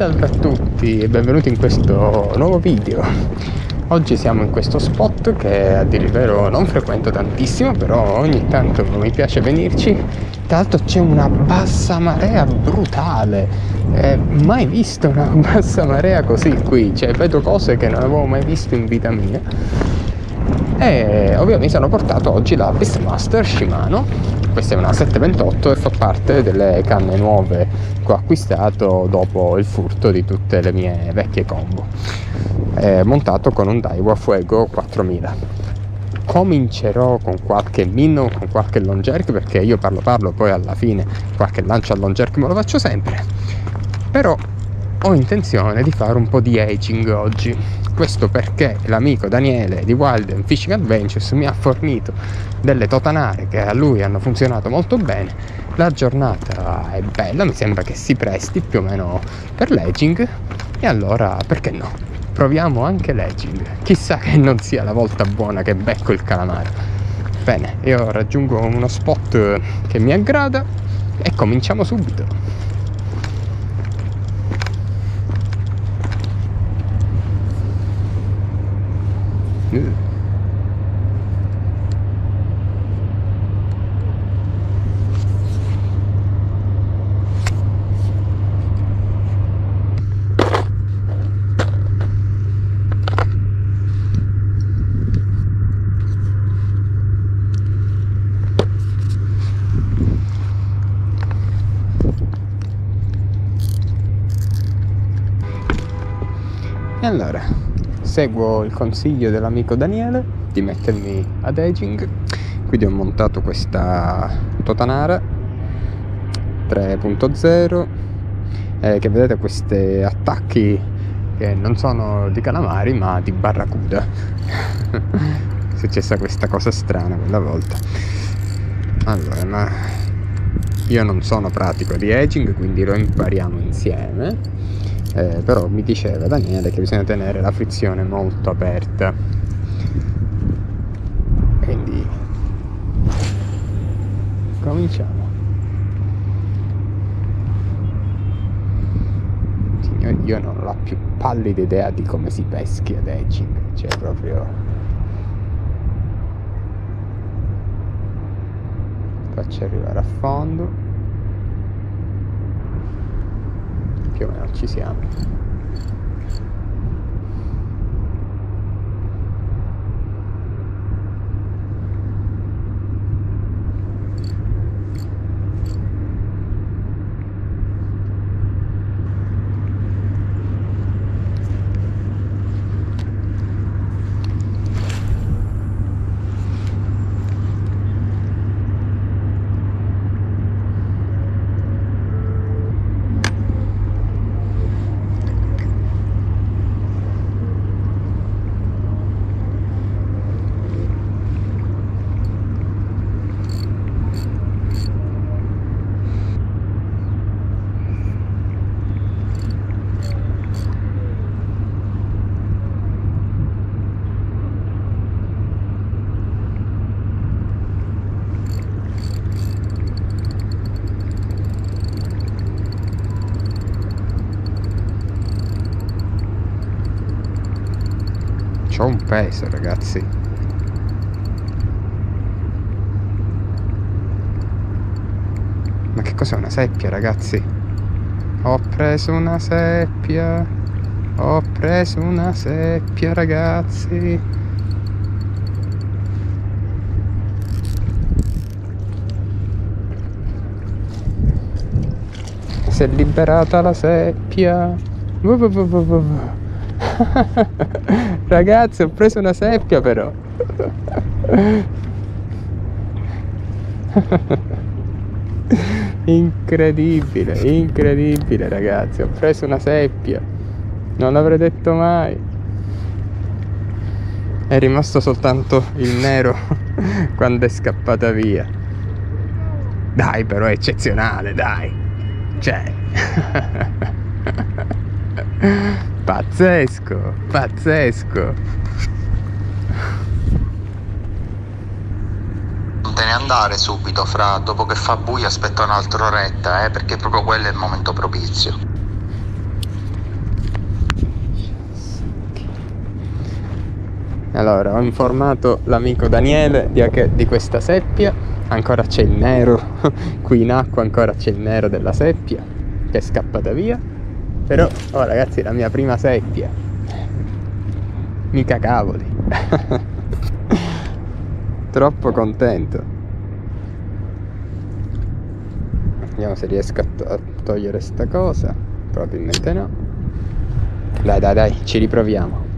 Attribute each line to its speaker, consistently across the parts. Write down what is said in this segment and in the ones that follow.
Speaker 1: Salve a tutti e benvenuti in questo nuovo video. Oggi siamo in questo spot che a dire il vero non frequento tantissimo, però ogni tanto mi piace venirci. Tra l'altro c'è una bassa marea brutale. Eh, mai visto una bassa marea così qui, cioè vedo cose che non avevo mai visto in vita mia. E ovviamente mi sono portato oggi la Beastmaster Shimano questa è una 728 e fa parte delle canne nuove che ho acquistato dopo il furto di tutte le mie vecchie combo. È montato con un Daiwa Fuego 4000 comincerò con qualche minno, con qualche long jerk perché io parlo parlo poi alla fine qualche lancio al long jerk me lo faccio sempre. Però ho intenzione di fare un po' di aging oggi questo perché l'amico Daniele di Wild Fishing Adventures mi ha fornito delle totanare che a lui hanno funzionato molto bene. La giornata è bella, mi sembra che si presti più o meno per l'aging e allora perché no? Proviamo anche l'aging. Chissà che non sia la volta buona che becco il calamaro. Bene, io raggiungo uno spot che mi aggrada e cominciamo subito. Yeah. E allora, seguo il consiglio dell'amico Daniele di mettermi ad aging, quindi ho montato questa Totanara 3.0 eh, che vedete questi attacchi che non sono di calamari ma di barracuda. è successa questa cosa strana quella volta. Allora, ma io non sono pratico di aging, quindi lo impariamo insieme eh, però mi diceva Daniele che bisogna tenere la frizione molto aperta. Quindi cominciamo. Signori io non ho la più pallida idea di come si peschi ad edging cioè proprio faccio arrivare a fondo più o meno ci siamo C'ho un peso ragazzi. Ma che cos'è una seppia ragazzi? Ho preso una seppia. Ho preso una seppia ragazzi. Si è liberata la seppia Ragazzi, ho preso una seppia però. incredibile, incredibile ragazzi, ho preso una seppia. Non l'avrei detto mai. È rimasto soltanto il nero quando è scappata via. Dai, però è eccezionale, dai. Cioè. Pazzesco, pazzesco.
Speaker 2: Non te ne andare subito, fra, dopo che fa buio aspetta un'altra oretta, eh, perché proprio quello è il momento propizio.
Speaker 1: Allora, ho informato l'amico Daniele di, di questa seppia, ancora c'è il nero, qui in acqua ancora c'è il nero della seppia che è scappata via però oh ragazzi la mia prima seppia. Mica cavoli. Troppo contento. Vediamo se riesco a, to- a togliere sta cosa. Probabilmente no. Dai dai dai ci riproviamo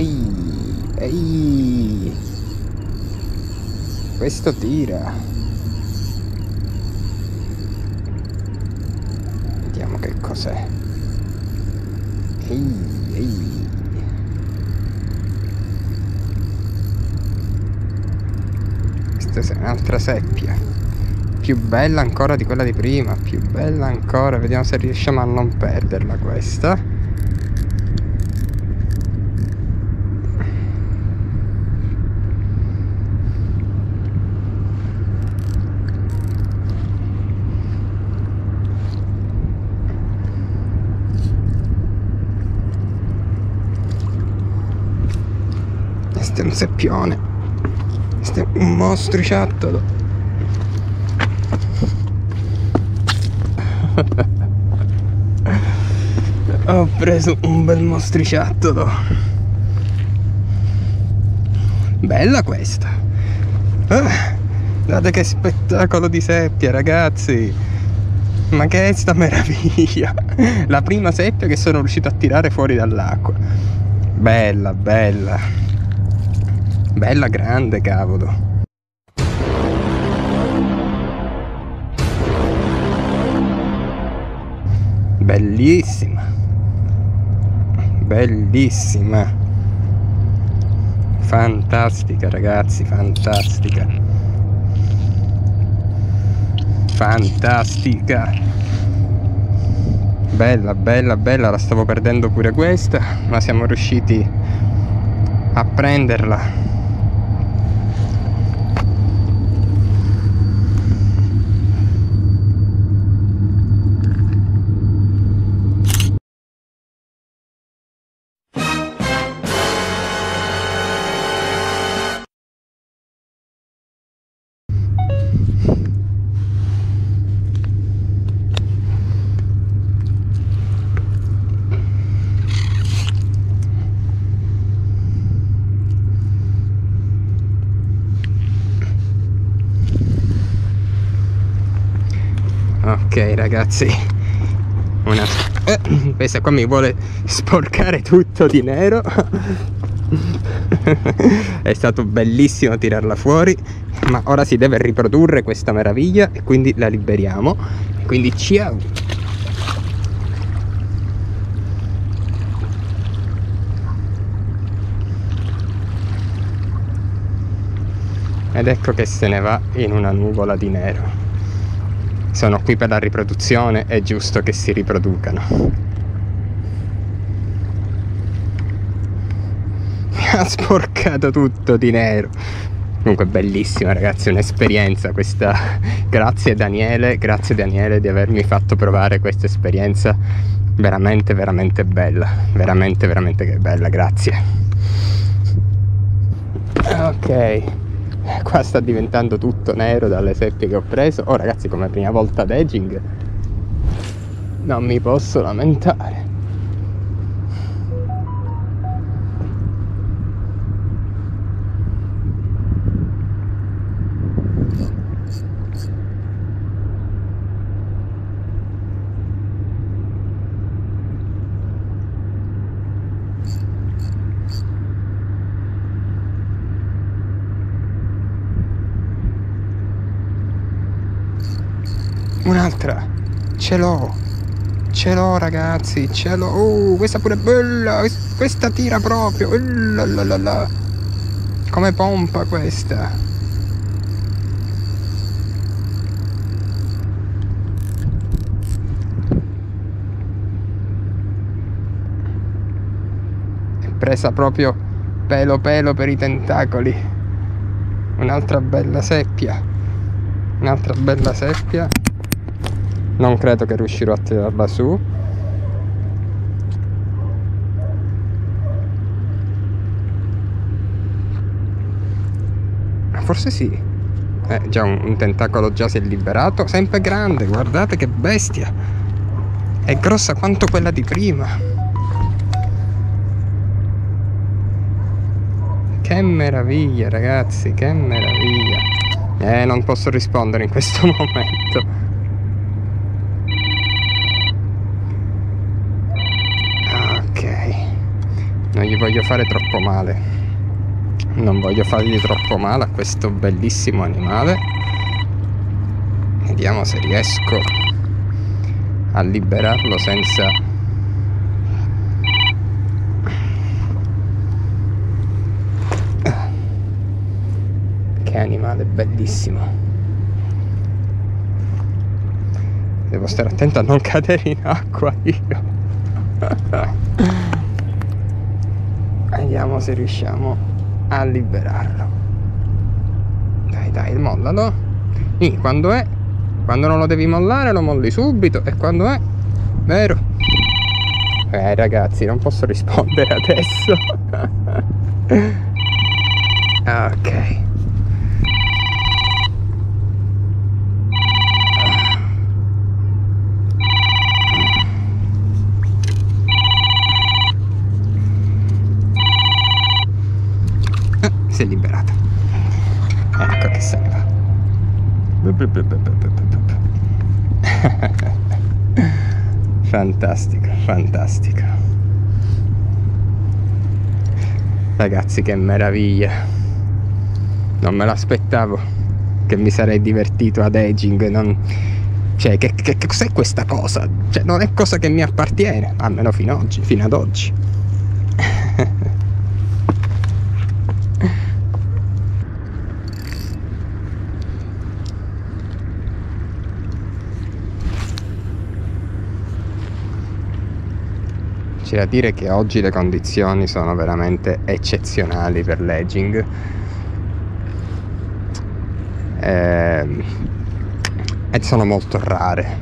Speaker 1: ehi, ehi. Questo tira. Vediamo che cos'è. Ehi, ehi. Questa è un'altra seppia. Più bella ancora di quella di prima, più bella ancora. Vediamo se riusciamo a non perderla questa. Questo è un seppione. Questo è un mostriciattolo. Ho preso un bel mostriciattolo. Bella questa. Ah, guardate che spettacolo di seppia, ragazzi. Ma che è sta meraviglia! La prima seppia che sono riuscito a tirare fuori dall'acqua. Bella, bella. Bella grande, cavolo. Bellissima. Bellissima. Fantastica, ragazzi, fantastica. Fantastica. Bella, bella, bella, la stavo perdendo pure questa, ma siamo riusciti a prenderla ok ragazzi. Una eh, questa qua mi vuole sporcare tutto di nero. È stato bellissimo tirarla fuori ma ora si deve riprodurre questa meraviglia e quindi la liberiamo. Quindi ciao. Ed ecco che se ne va in una nuvola di nero sono qui per la riproduzione, è giusto che si riproducano. Mi ha sporcato tutto di nero. Comunque bellissima ragazzi, un'esperienza questa. Grazie Daniele, grazie Daniele di avermi fatto provare questa esperienza veramente veramente bella, veramente veramente bella, grazie. Ok qua sta diventando tutto nero dalle seppie che ho preso. Oh ragazzi come prima volta ad edging non mi posso lamentare Un'altra. Ce l'ho. Ce l'ho ragazzi, ce l'ho. Oh, questa pure è bella. questa tira proprio. Lalalala. Come pompa questa. È presa proprio pelo pelo per i tentacoli. Un'altra bella seppia. Un'altra bella seppia. Non credo che riuscirò a tirarla su. forse sì. Eh, già un, un tentacolo già si è liberato. Sempre grande, guardate che bestia. È grossa quanto quella di prima. Che meraviglia, ragazzi, che meraviglia. Eh, non posso rispondere in questo momento. Ok. Non gli voglio fare troppo male. Non voglio fargli troppo male a questo bellissimo animale. Vediamo se riesco a liberarlo senza che animale bellissimo. Devo stare attento a non cadere in acqua io vediamo se riusciamo a liberarlo. Dai dai mollalo. E quando è? Quando non lo devi mollare lo molli subito. E quando è? Vero? Eh ragazzi non posso rispondere adesso ok si è liberata ecco che se ne va fantastico fantastico. Ragazzi che meraviglia. Non me l'aspettavo che mi sarei divertito ad aging non... cioè che, che, che cos'è questa cosa? Cioè non è cosa che mi appartiene almeno fino ad oggi fino ad oggi c'è da dire che oggi le condizioni sono veramente eccezionali per l'edging. Ehm, e sono molto rare.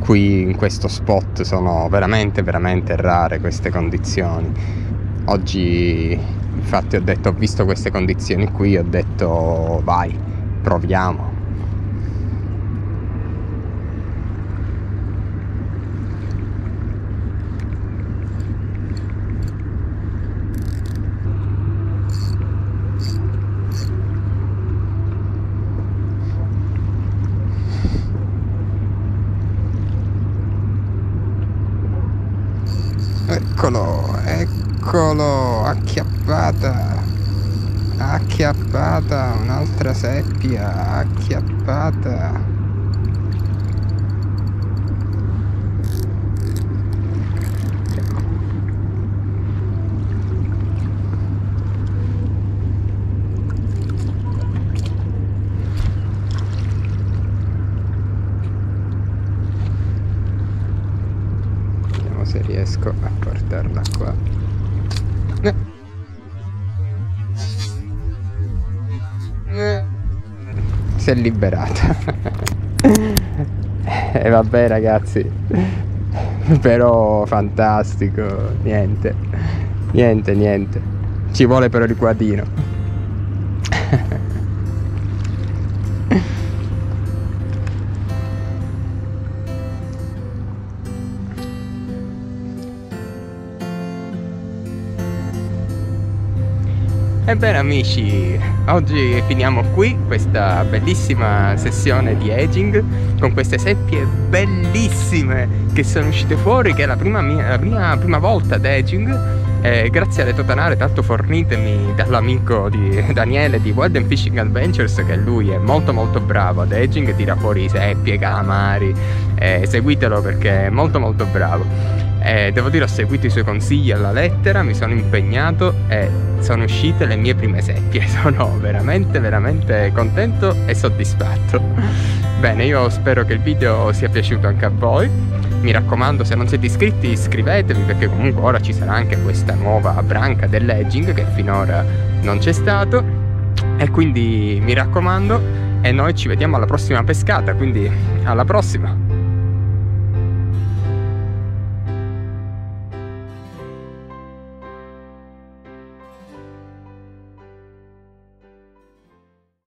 Speaker 1: Qui in questo spot sono veramente veramente rare queste condizioni. Oggi infatti ho detto ho visto queste condizioni qui ho detto vai proviamo Eccolo, eccolo, acchiappata. Acchiappata, un'altra seppia, acchiappata. se riesco a portarla qua si è liberata. E eh, vabbè ragazzi. Però fantastico. Niente. Niente niente. Ci vuole però il quadino Ebbene amici, oggi finiamo qui questa bellissima sessione di aging con queste seppie bellissime che sono uscite fuori, che è la prima, mia, la prima, prima volta ad aging. Eh, grazie alle totanare tanto fornitemi dall'amico di Daniele di Wild Fishing Adventures che lui è molto molto bravo ad aging, tira fuori seppie, calamari, eh, seguitelo perché è molto molto bravo E devo dire ho seguito i suoi consigli alla lettera, mi sono impegnato e sono uscite le mie prime seppie. Sono veramente veramente contento e soddisfatto. Bene, io spero che il video sia piaciuto anche a voi. Mi raccomando, se non siete iscritti iscrivetevi perché comunque ora ci sarà anche questa nuova branca dell'edging che finora non c'è stato. E quindi mi raccomando e noi ci vediamo alla prossima pescata, quindi alla prossima!